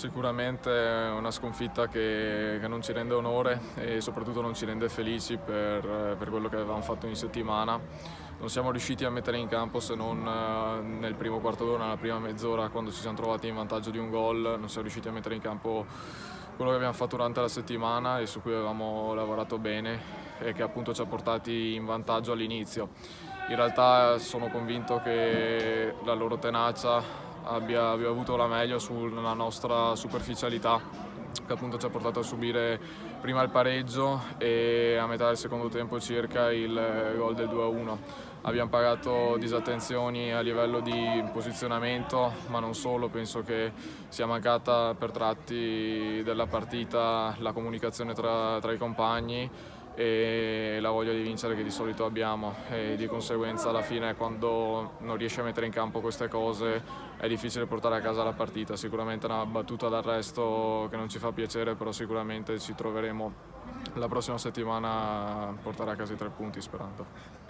Sicuramente una sconfitta che, che, non ci rende onore e soprattutto non ci rende felici per, per, quello che avevamo fatto in settimana. Non siamo riusciti a mettere in campo se non eh, nel primo quarto d'ora, nella prima mezz'ora, quando ci siamo trovati in vantaggio di un gol, non siamo riusciti a mettere in campo quello che abbiamo fatto durante la settimana e su cui avevamo lavorato bene e che appunto ci ha portati in vantaggio all'inizio. In realtà sono convinto che la loro tenacia abbia, abbia avuto la meglio sulla nostra superficialità che appunto ci ha portato a subire prima il pareggio e a metà del secondo tempo circa il gol del 2-1. Abbiamo pagato disattenzioni a livello di posizionamento, ma non solo, penso che sia mancata per tratti della partita la comunicazione tra, tra i compagni e la voglia di vincere che di solito abbiamo e di conseguenza alla fine quando non riesci a mettere in campo queste cose è difficile portare a casa la partita, sicuramente una battuta d'arresto che non ci fa piacere però sicuramente ci troveremo la prossima settimana a portare a casa i tre punti sperando.